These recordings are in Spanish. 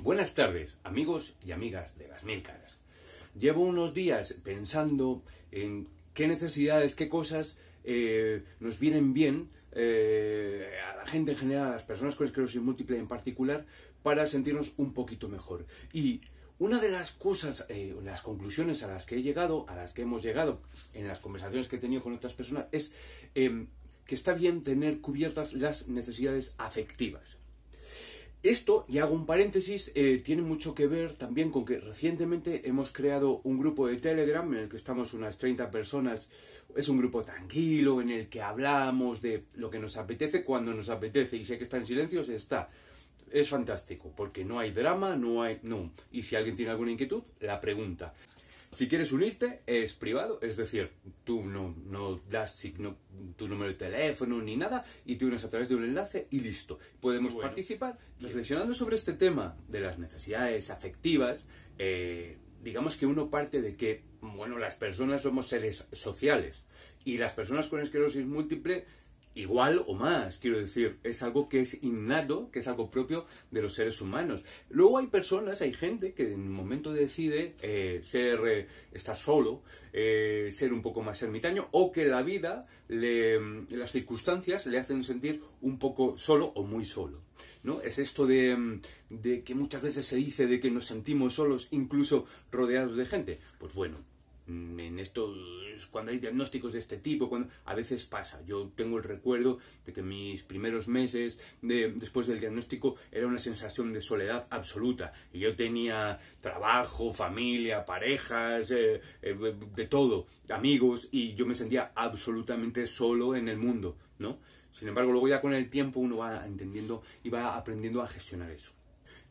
Buenas tardes, amigos y amigas de las mil caras. Llevo unos días pensando en qué necesidades, qué cosas eh, nos vienen bien eh, a la gente en general, a las personas con esclerosis múltiple en particular, para sentirnos un poquito mejor. Y una de las cosas, eh, las conclusiones a las que he llegado, a las que hemos llegado en las conversaciones que he tenido con otras personas, es em, que está bien tener cubiertas las necesidades afectivas. Esto, y hago un paréntesis, eh, tiene mucho que ver también con que recientemente hemos creado un grupo de Telegram en el que estamos unas 30 personas. Es un grupo tranquilo en el que hablamos de lo que nos apetece cuando nos apetece. Y sé que está en silencio, se está. Es fantástico, porque no hay drama, no hay... No. Y si alguien tiene alguna inquietud, la pregunta. Si quieres unirte, es privado, es decir, tú no, no das tu número de teléfono ni nada y te unes a través de un enlace y listo. Podemos participar reflexionando sobre este tema de las necesidades afectivas. Eh, digamos que uno parte de que, bueno, las personas somos seres sociales y las personas con esclerosis múltiple igual o más, quiero decir, es algo que es innato, que es algo propio de los seres humanos. Luego hay personas, hay gente que en un momento decide eh, ser, eh, estar solo, eh, ser un poco más ermitaño, o que la vida, le, las circunstancias le hacen sentir un poco solo o muy solo. ¿no? Es esto de, de que muchas veces se dice de que nos sentimos solos, incluso rodeados de gente. Pues bueno, Mm, en esto, cuando hay diagnósticos de este tipo, cuando, a veces pasa. Yo tengo el recuerdo de que mis primeros meses de, después del diagnóstico era una sensación de soledad absoluta. Y yo tenía trabajo, familia, parejas, eh, eh, de todo, amigos, y yo me sentía absolutamente solo en el mundo, ¿no? Sin embargo, luego ya con el tiempo uno va entendiendo y va aprendiendo a gestionar eso.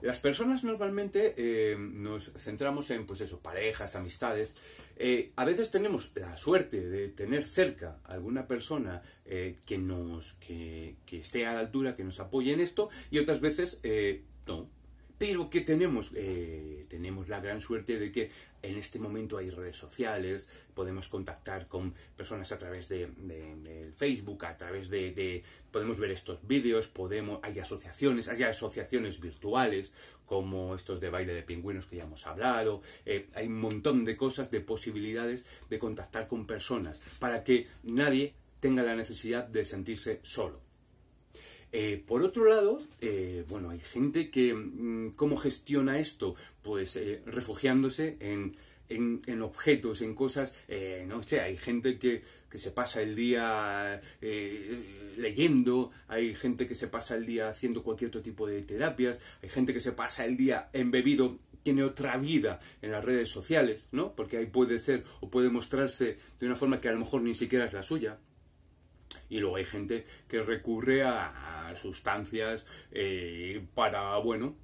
Las personas normalmente eh, nos centramos en, pues eso, parejas, amistades. Eh, a veces tenemos la suerte de tener cerca a alguna persona eh, que nos, que, que, esté a la altura, que nos apoye en esto, y otras veces no pero que tenemos, eh, tenemos la gran suerte de que en este momento hay redes sociales, podemos contactar con personas a través de, Facebook, a través de, podemos ver estos vídeos, podemos, hay asociaciones, hay asociaciones virtuales como estos de baile de pingüinos que ya hemos hablado, eh, hay un montón de cosas, de posibilidades de contactar con personas para que nadie tenga la necesidad de sentirse solo. Eh, por otro lado, eh, bueno, hay gente que, mm, ¿cómo gestiona esto? Pues eh, refugiándose en, objetos, en cosas, no sé, hay gente que, se pasa el día leyendo, hay gente que se pasa el día haciendo cualquier otro tipo de terapias, hay gente que se pasa el día embebido tiene otra vida en las redes sociales, ¿no? Porque ahí puede ser o puede mostrarse de una forma que a lo mejor ni siquiera es la suya. Y luego hay gente que recurre a, sustancias eh, para, bueno,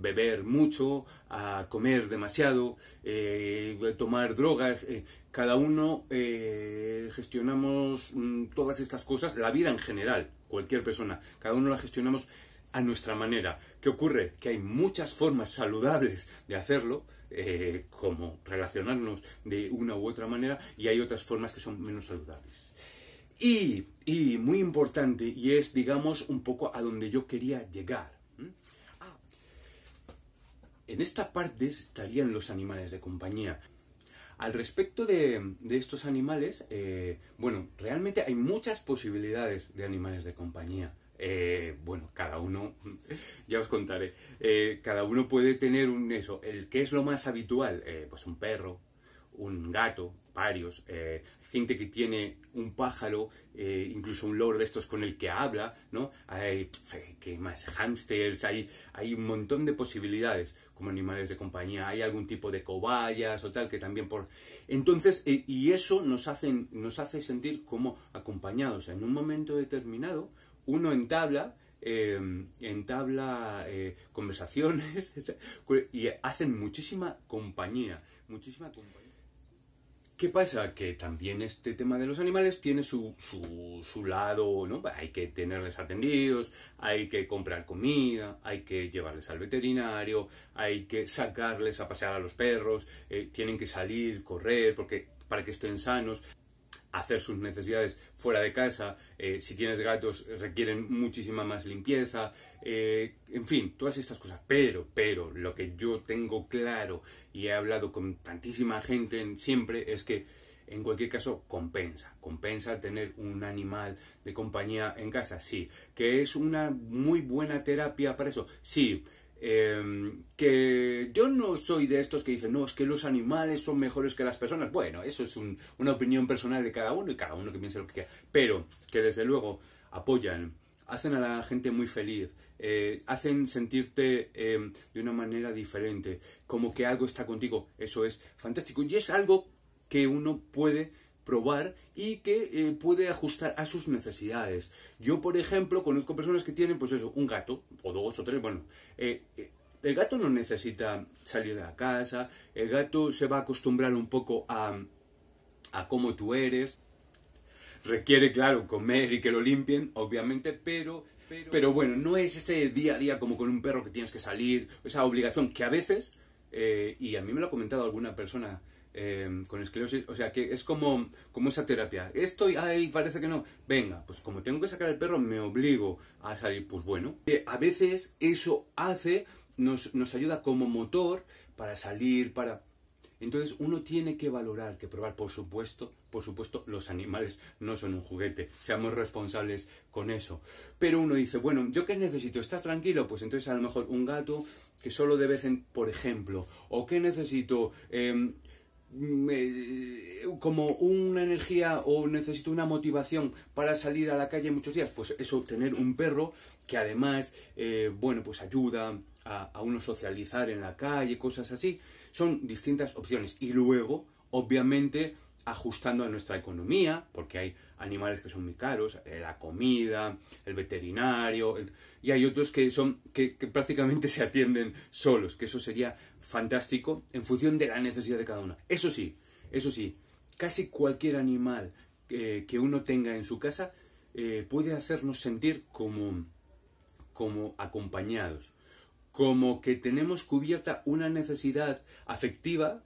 beber mucho, a comer demasiado, eh, tomar drogas. Eh, cada uno gestionamos mm, todas estas cosas, la vida en general, cualquier persona, cada uno la gestionamos a nuestra manera. ¿Qué ocurre? Que hay muchas formas saludables de hacerlo, como relacionarnos de una u otra manera, y hay otras formas que son menos saludables. Y, muy importante, y es, digamos, un poco a donde yo quería llegar. Ah. En esta parte estarían los animales de compañía. Al respecto de, estos animales, eh, bueno, realmente hay muchas posibilidades de animales de compañía. Eh, bueno, cada uno, ya os contaré, eh, cada uno puede tener un eso, el que es lo más habitual, pues un perro, un gato, varios, gente que tiene un pájaro, eh, incluso un loro de estos con el que habla, ¿no? Hay, ¿qué más? Hamsters, hay, hay un montón de posibilidades como animales de compañía, hay algún tipo de cobayas o tal que también por... Entonces, eh, y eso nos, hacen, nos hace sentir como acompañados. En un momento determinado, uno entabla eh, entabla eh, conversaciones y hacen muchísima compañía, muchísima compañía. ¿Qué pasa? Que también este tema de los animales tiene su, su, lado, ¿no? Hay que tenerles atendidos, hay que comprar comida, hay que llevarles al veterinario, hay que sacarles a pasear a los perros, eh, tienen que salir, correr, porque para que estén sanos. Hacer sus necesidades fuera de casa, eh, si tienes gatos requieren muchísima más limpieza, eh, en fin, todas estas cosas. Pero, pero, lo que yo tengo claro y he hablado con tantísima gente siempre es que en cualquier caso compensa, compensa tener un animal de compañía en casa, sí, que es una muy buena terapia para eso, sí, Em, que yo no soy de estos que dicen, no, es que los animales son mejores que las personas. Bueno, eso es una opinión personal de cada uno y cada uno que piense lo que quiera. Pero que desde luego apoyan, hacen a la gente muy feliz, eh, hacen sentirte em, de una manera diferente, como que algo está contigo. Eso es fantástico. Y es algo que uno puede probar y que eh, puede ajustar a sus necesidades. Yo, por ejemplo, conozco personas que tienen, pues eso, un gato, o dos o tres, bueno, eh, eh, el gato no necesita salir de la casa, el gato se va a acostumbrar un poco a, a cómo tú eres, requiere, claro, comer y que lo limpien, obviamente, pero, pero, bueno, no es ese día a día como con un perro que tienes que salir, esa obligación que a veces, y a mí me lo ha comentado alguna persona, Em, con esclerosis, o sea que es como, como esa terapia. Estoy, ay, parece que no. Venga, pues como tengo que sacar el perro, me obligo a salir. Pues bueno, a veces eso hace, nos, nos ayuda como motor para salir, para... Entonces uno tiene que valorar, que probar, por supuesto, por supuesto, los animales no son un juguete, seamos responsables con eso. Pero uno dice, bueno, ¿yo qué necesito? ¿Estar tranquilo? Pues entonces a lo mejor un gato que solo de vez en, por ejemplo, o qué necesito... Em, como una energía o necesito una motivación para salir a la calle muchos días, pues eso, tener un perro que además, eh, bueno, pues ayuda a, uno socializar en la calle, cosas así, son distintas opciones. Y luego, obviamente, ajustando a nuestra economía, porque hay animales que son muy caros, eh, la comida, el veterinario, y hay otros que son que, prácticamente se atienden solos, que eso sería fantástico en función de la necesidad de cada uno. Eso sí, eso sí, casi cualquier animal que uno tenga en su casa eh, puede hacernos sentir como, como acompañados, como que tenemos cubierta una necesidad afectiva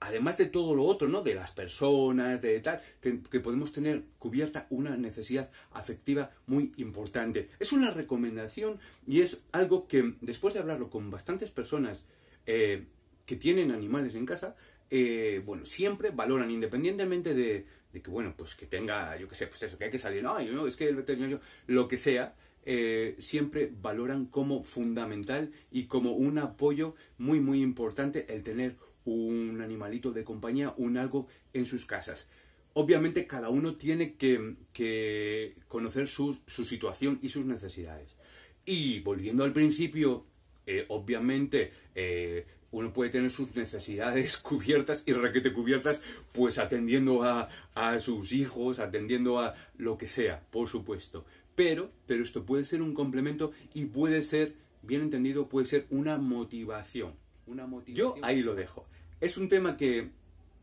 además de todo lo otro, ¿no? De las personas, de tal, que, podemos tener cubierta una necesidad afectiva muy importante. Es una recomendación y es algo que después de hablarlo con bastantes personas eh, que tienen animales en casa, eh, bueno, siempre valoran, independientemente de, que, bueno, pues que tenga, yo qué sé, pues eso, que hay que salir, no, no es que el veterinario, lo que sea, eh, siempre valoran como fundamental y como un apoyo muy, muy importante el tener un animalito de compañía, un algo en sus casas. Obviamente cada uno tiene que, conocer su, situación y sus necesidades. Y volviendo al principio, eh, obviamente eh, uno puede tener sus necesidades cubiertas y requete cubiertas, pues atendiendo a, a, sus hijos, atendiendo a lo que sea, por supuesto. Pero, pero esto puede ser un complemento y puede ser, bien entendido, puede ser una motivación. Una motivación. Yo ahí lo dejo. Es un tema que,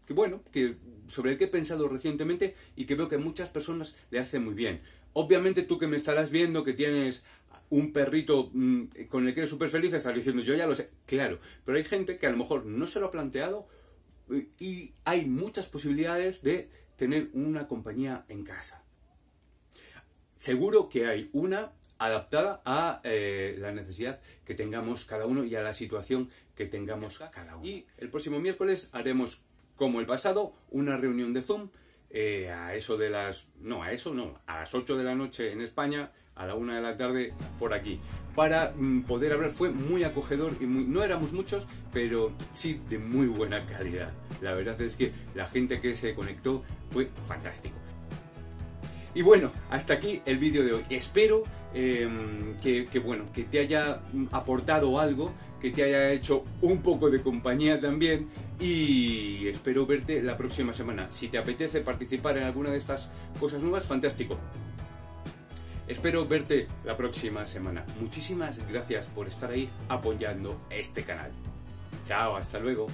bueno, que sobre el que he pensado recientemente y que veo que a muchas personas le hace muy bien. Obviamente tú que me estarás viendo que tienes un perrito mm, con el que eres súper feliz, estás diciendo, yo ya lo sé, claro, pero hay gente que a lo mejor no se lo ha planteado eh, y hay muchas posibilidades de tener una compañía en casa. Seguro que hay una adaptada a eh, la necesidad que tengamos cada uno y a la situación que tengamos cada uno. Y el próximo miércoles haremos, como el pasado, una reunión de Zoom eh, a eso de las... no, a eso no, a las 8 de la noche en España, a la 1 de la tarde por aquí, para mm, poder hablar. Fue muy acogedor y no éramos muchos, pero sí de muy buena calidad. La verdad es que la gente que se conectó fue fantástico. Y bueno, hasta aquí el vídeo de hoy. Espero em, que, bueno, que te haya aportado algo, que te haya hecho un poco de compañía también y espero verte la próxima semana. Si te apetece participar en alguna de estas cosas nuevas, fantástico. Espero verte la próxima semana. Muchísimas gracias por estar ahí apoyando este canal. Chao, hasta luego.